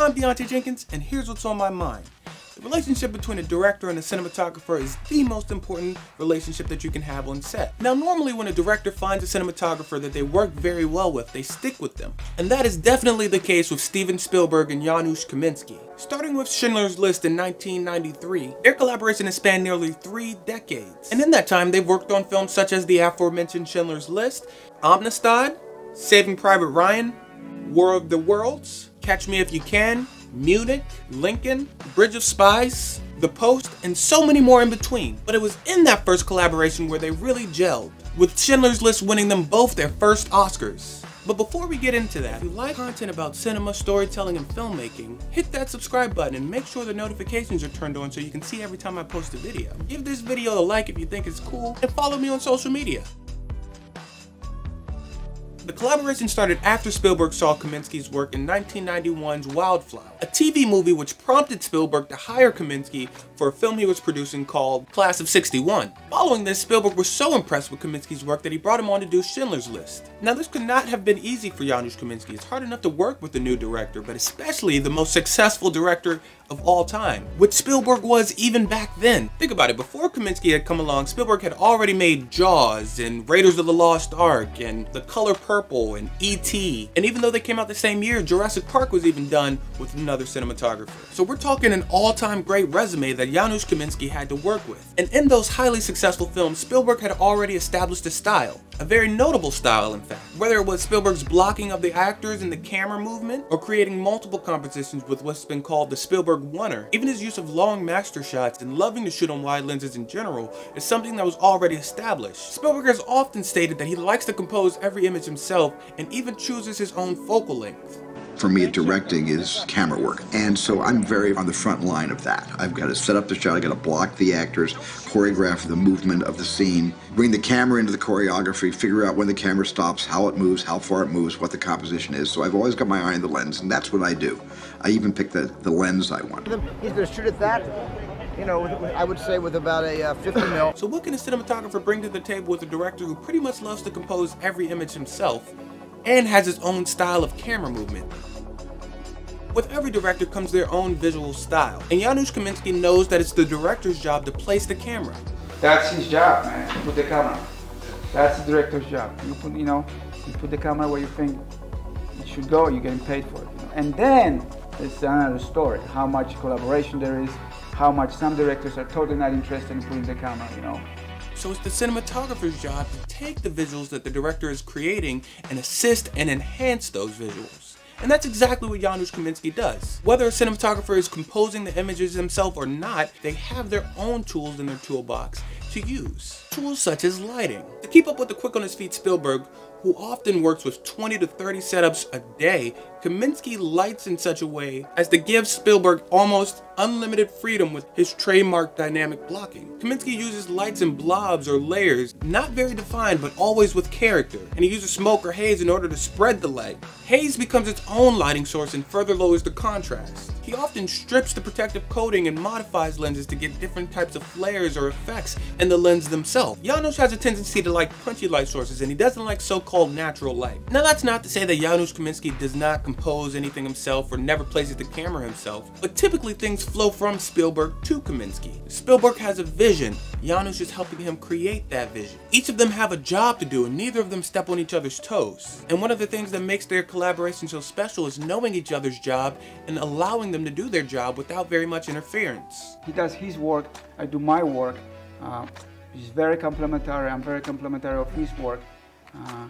I'm DiAnté Jenkins, and here's what's on my mind. The relationship between a director and a cinematographer is the most important relationship that you can have on set. Now, normally when a director finds a cinematographer that they work very well with, they stick with them. And that is definitely the case with Steven Spielberg and Janusz Kaminski. Starting with Schindler's List in 1993, their collaboration has spanned nearly three decades. And in that time, they've worked on films such as the aforementioned Schindler's List, Amistad, Saving Private Ryan, War of the Worlds, Catch Me If You Can, Munich, Lincoln, Bridge of Spies, The Post, and so many more in between. But it was in that first collaboration where they really gelled, with Schindler's List winning them both their first Oscars. But before we get into that, if you like content about cinema, storytelling, and filmmaking, hit that subscribe button and make sure the notifications are turned on so you can see every time I post a video. Give this video a like if you think it's cool, and follow me on social media. The collaboration started after Spielberg saw Kaminski's work in 1991's Wildflower, a TV movie which prompted Spielberg to hire Kaminski for a film he was producing called Class of 61. Following this, Spielberg was so impressed with Kaminski's work that he brought him on to do Schindler's List. Now this could not have been easy for Janusz Kaminski. It's hard enough to work with a new director, but especially the most successful director of all time, which Spielberg was even back then. Think about it, before Kaminski had come along, Spielberg had already made Jaws and Raiders of the Lost Ark and The Color Purple and E.T. And even though they came out the same year, Jurassic Park was even done with another cinematographer. So we're talking an all-time great resume that Janusz Kaminski had to work with. And in those highly successful films, Spielberg had already established a style, a very notable style in fact. Whether it was Spielberg's blocking of the actors and the camera movement, or creating multiple compositions with what's been called the Spielberg Oner, even his use of long master shots and loving to shoot on wide lenses in general is something that was already established. Spielberg has often stated that he likes to compose every image himself and even chooses his own focal length for me directing is camera work. And so I'm very on the front line of that. I've got to set up the shot, I've got to block the actors, choreograph the movement of the scene, bring the camera into the choreography, figure out when the camera stops, how it moves, how far it moves, what the composition is. So I've always got my eye on the lens, and that's what I do. I even pick the, the lens I want. He's going to shoot at that you know, I would say with about a uh, 50 mil. So what can a cinematographer bring to the table with a director who pretty much loves to compose every image himself and has his own style of camera movement? With every director comes their own visual style, and Janusz Kaminski knows that it's the director's job to place the camera. That's his job, man, put the camera. That's the director's job. You put, you know, you put the camera where you think it should go, you're getting paid for it. You know? And then it's another story, how much collaboration there is, how much some directors are totally not interested in putting the camera, you know. So it's the cinematographer's job to take the visuals that the director is creating and assist and enhance those visuals. And that's exactly what Janusz Kaminski does. Whether a cinematographer is composing the images himself or not, they have their own tools in their toolbox to use. Tools such as lighting. To keep up with the quick on his feet Spielberg, who often works with 20 to 30 setups a day, Kaminski lights in such a way as to give Spielberg almost unlimited freedom with his trademark dynamic blocking. Kaminski uses lights in blobs or layers, not very defined but always with character, and he uses smoke or haze in order to spread the light. Haze becomes its own lighting source and further lowers the contrast. He often strips the protective coating and modifies lenses to get different types of flares or effects in the lens themselves. Janusz has a tendency to like punchy light sources and he doesn't like so-called natural light. Now that's not to say that Janusz Kaminski does not compose anything himself or never places the camera himself, but typically things flow from Spielberg to Kaminski. Spielberg has a vision, Janusz is helping him create that vision. Each of them have a job to do and neither of them step on each other's toes. And one of the things that makes their collaboration so special is knowing each other's job and allowing them to do their job without very much interference. He does his work, I do my work. Uh, he's very complimentary, I'm very complimentary of his work. Uh,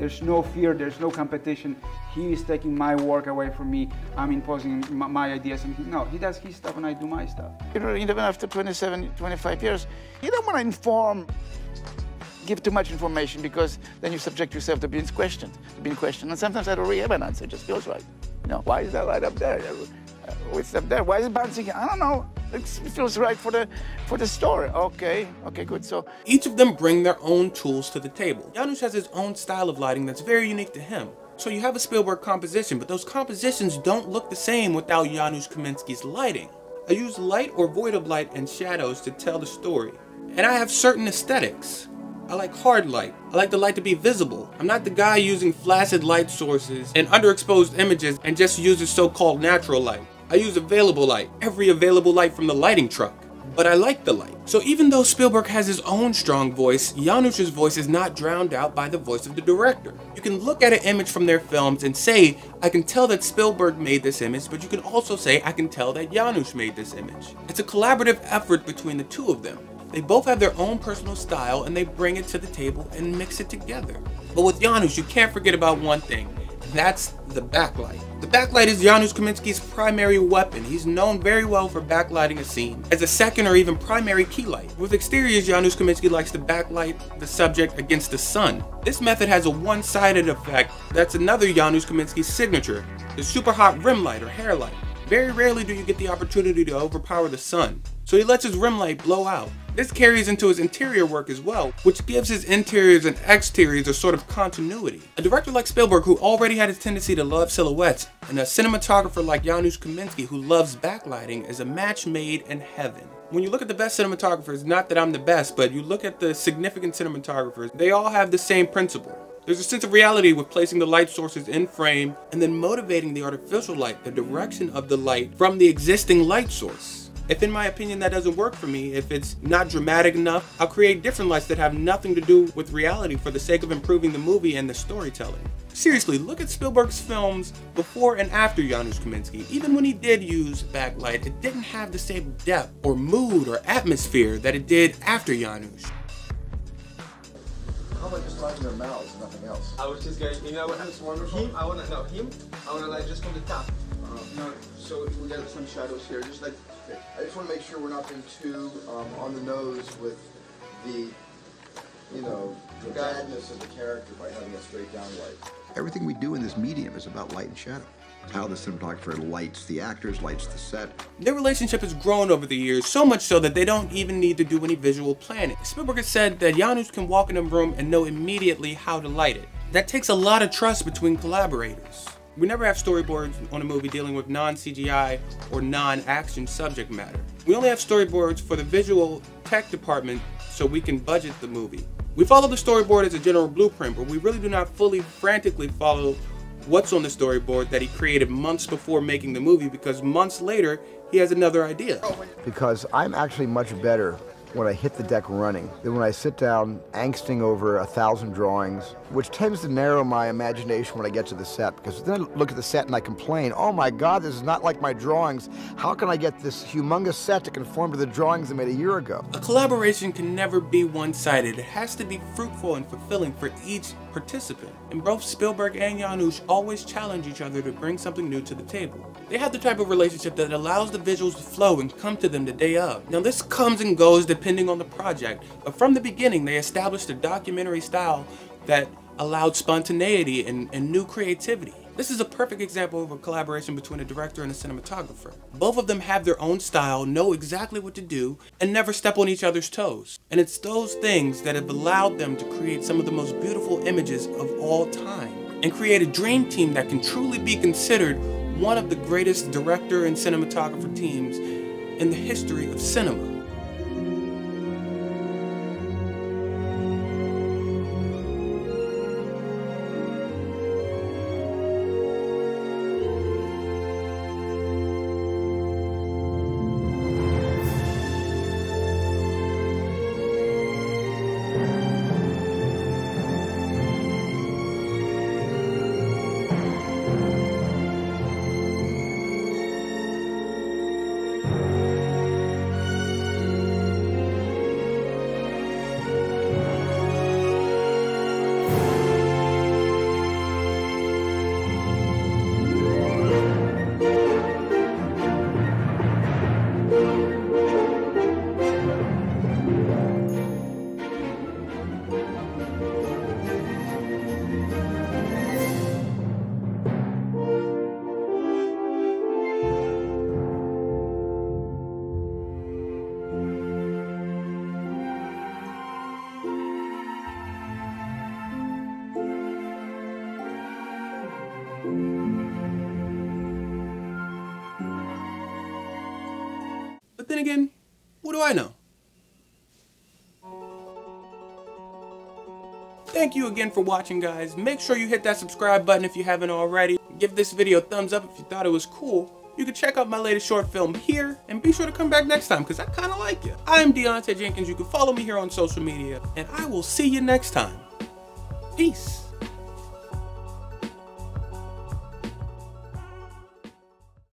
there's no fear, there's no competition. He is taking my work away from me. I'm imposing my, my ideas. And he, no, he does his stuff and I do my stuff. You know, even after 27, 25 years, you don't want to inform, give too much information because then you subject yourself to being questioned, to being questioned. And sometimes I don't really have an answer, it just feels right. You know, why is that light up there? Uh, What's up there? Why is it bouncing? I don't know. It feels right for the for the story. Okay, okay, good. So each of them bring their own tools to the table. Janusz has his own style of lighting that's very unique to him. So you have a Spielberg composition, but those compositions don't look the same without Janusz Kaminski's lighting. I use light or void of light and shadows to tell the story. And I have certain aesthetics. I like hard light. I like the light to be visible. I'm not the guy using flaccid light sources and underexposed images and just uses so-called natural light. I use available light, every available light from the lighting truck but I like the light. So even though Spielberg has his own strong voice, Janusz's voice is not drowned out by the voice of the director. You can look at an image from their films and say, I can tell that Spielberg made this image, but you can also say, I can tell that Janusz made this image. It's a collaborative effort between the two of them. They both have their own personal style and they bring it to the table and mix it together. But with Janusz, you can't forget about one thing. That's the backlight. The backlight is Janusz Kaminski's primary weapon. He's known very well for backlighting a scene as a second or even primary key light. With exteriors, Janusz Kaminski likes to backlight the subject against the sun. This method has a one-sided effect that's another Janusz Kaminski signature, the super hot rim light or hair light. Very rarely do you get the opportunity to overpower the sun, so he lets his rim light blow out. This carries into his interior work as well, which gives his interiors and exteriors a sort of continuity. A director like Spielberg, who already had a tendency to love silhouettes, and a cinematographer like Janusz Kaminski, who loves backlighting, is a match made in heaven. When you look at the best cinematographers, not that I'm the best, but you look at the significant cinematographers, they all have the same principle. There's a sense of reality with placing the light sources in frame and then motivating the artificial light, the direction of the light from the existing light source. If in my opinion that doesn't work for me, if it's not dramatic enough, I'll create different lights that have nothing to do with reality for the sake of improving the movie and the storytelling. Seriously, look at Spielberg's films before and after Janusz Kaminski. Even when he did use backlight, it didn't have the same depth or mood or atmosphere that it did after Janusz. How about just lighting their mouths, and nothing else? I was just going, you know what? That's wonderful. Him, I wanna know him. I wanna like just from the top. No, so we got some shadows here, just like, I just want to make sure we're not being too um, on the nose with the, you know, the badness of the character by having a straight down light. Everything we do in this medium is about light and shadow. How the cinematographer lights the actors, lights the set. Their relationship has grown over the years, so much so that they don't even need to do any visual planning. Spielberg has said that Janusz can walk in a room and know immediately how to light it. That takes a lot of trust between collaborators. We never have storyboards on a movie dealing with non-CGI or non-action subject matter. We only have storyboards for the visual tech department so we can budget the movie. We follow the storyboard as a general blueprint, but we really do not fully frantically follow what's on the storyboard that he created months before making the movie because months later he has another idea. Because I'm actually much better when I hit the deck running than when I sit down angsting over a thousand drawings, which tends to narrow my imagination when I get to the set. Because then I look at the set and I complain, oh my God, this is not like my drawings. How can I get this humongous set to conform to the drawings I made a year ago? A collaboration can never be one-sided. It has to be fruitful and fulfilling for each participant. And both Spielberg and Janusz always challenge each other to bring something new to the table. They have the type of relationship that allows the visuals to flow and come to them the day of. Now this comes and goes depending on the project, but from the beginning they established a documentary style that allowed spontaneity and, and new creativity. This is a perfect example of a collaboration between a director and a cinematographer. Both of them have their own style, know exactly what to do, and never step on each other's toes. And it's those things that have allowed them to create some of the most beautiful images of all time and create a dream team that can truly be considered one of the greatest director and cinematographer teams in the history of cinema. Again, what do I know? Thank you again for watching, guys. Make sure you hit that subscribe button if you haven't already. Give this video a thumbs up if you thought it was cool. You can check out my latest short film here, and be sure to come back next time, because I kind of like it. I'm DiAnté Jenkins. You can follow me here on social media, and I will see you next time. Peace.